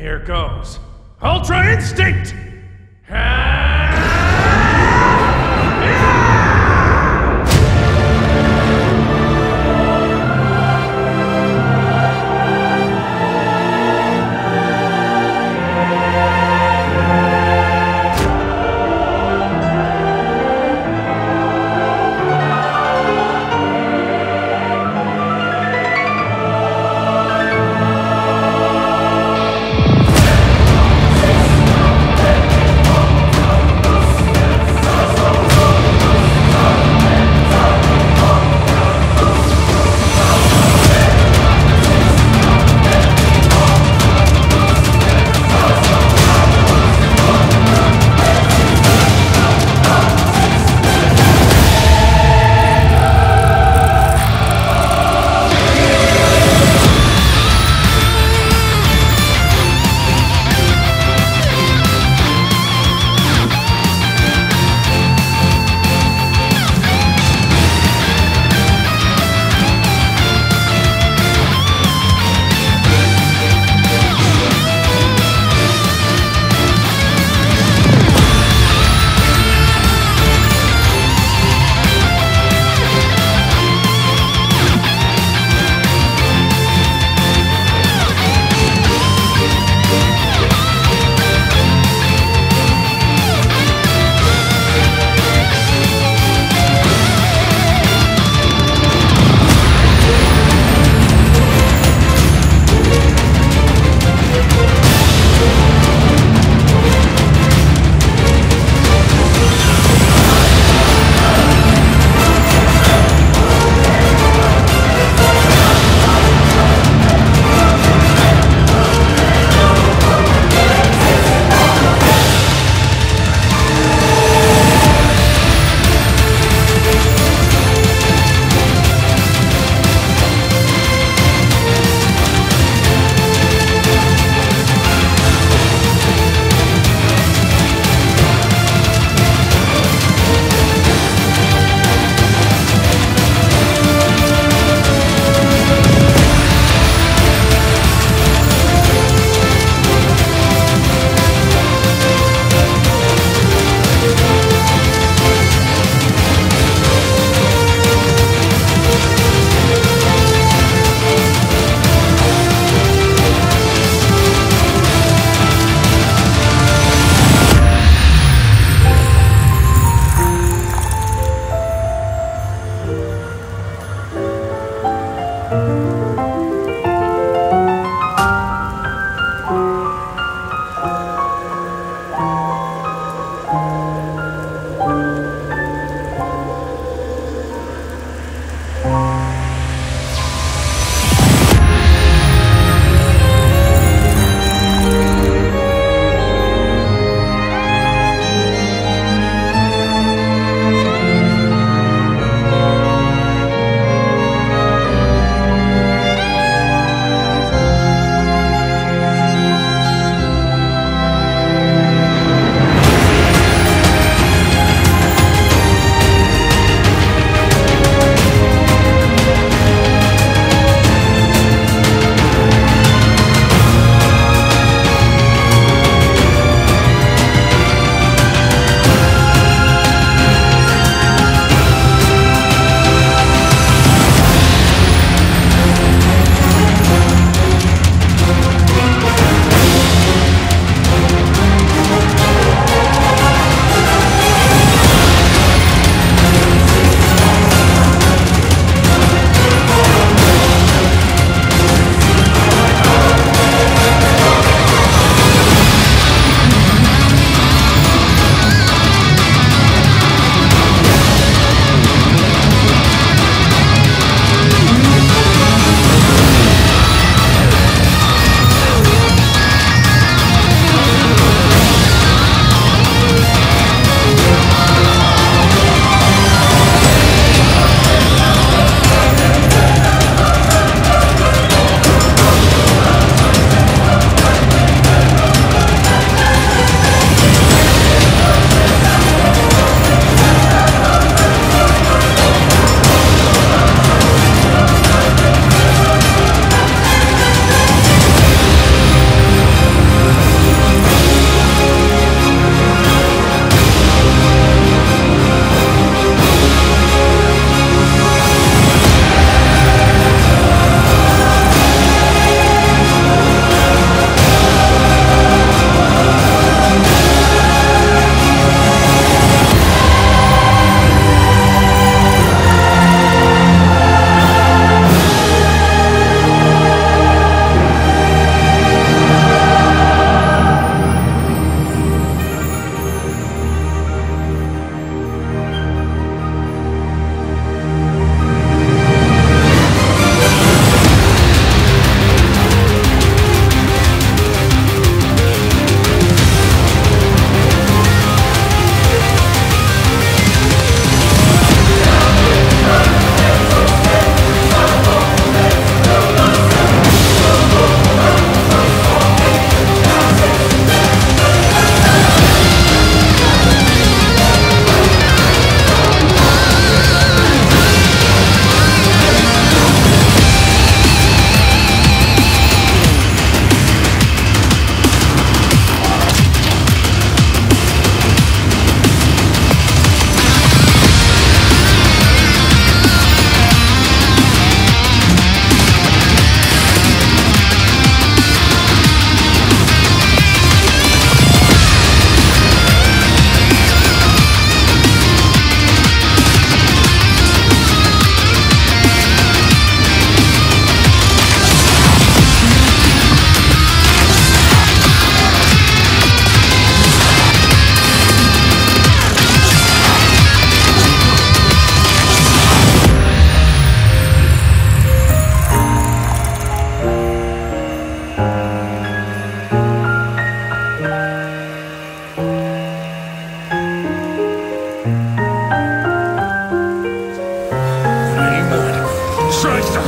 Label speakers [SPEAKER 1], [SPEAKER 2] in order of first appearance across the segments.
[SPEAKER 1] Here goes. Ultra Instinct! Leave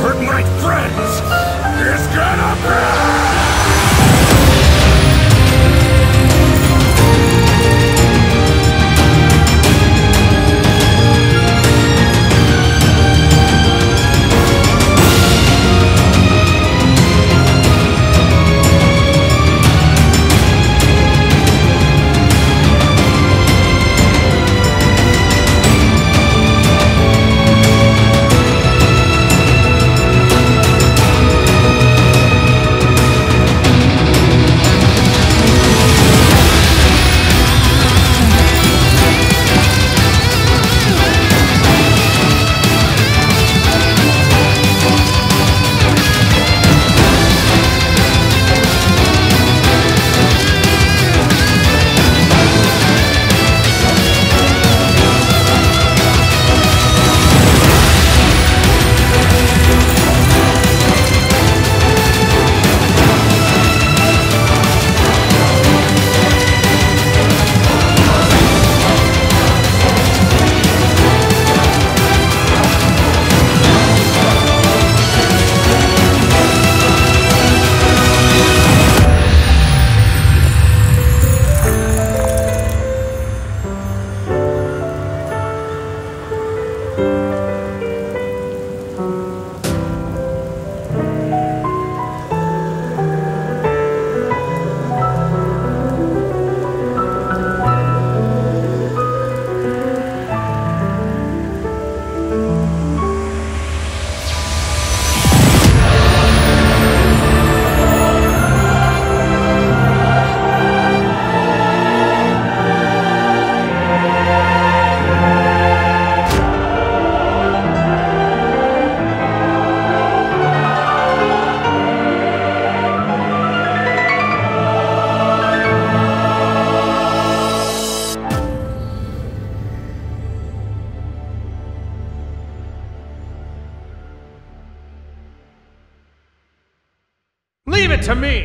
[SPEAKER 1] hurt my friends! It's gonna be! To me!